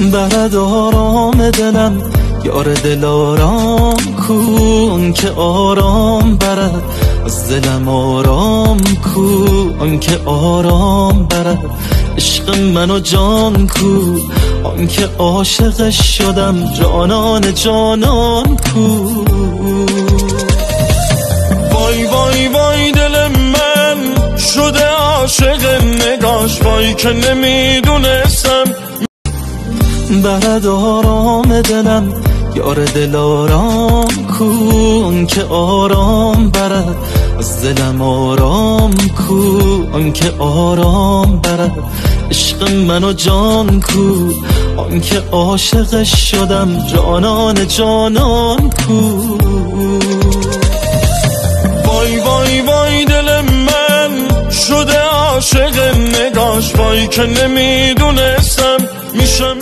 برد آرام دلم. یار دل آرام کن که آرام برد. از دلم آرام کو که آرام برد. عشق من و جان کو که عاشقش شدم. جانان جانان کو. وای وای وای دل من شده عاشق نگاش. وای که نمی‌دونستم برد آرام دلم. یار دل آرام کن که آرام برد. از دلم آرام کو که آرام برد. عشق من و جان کو که عاشقش شدم. جانان جانان کو. وای وای وای دل من شده عاشق. نگاش وای که نمی‌دونستم. میشم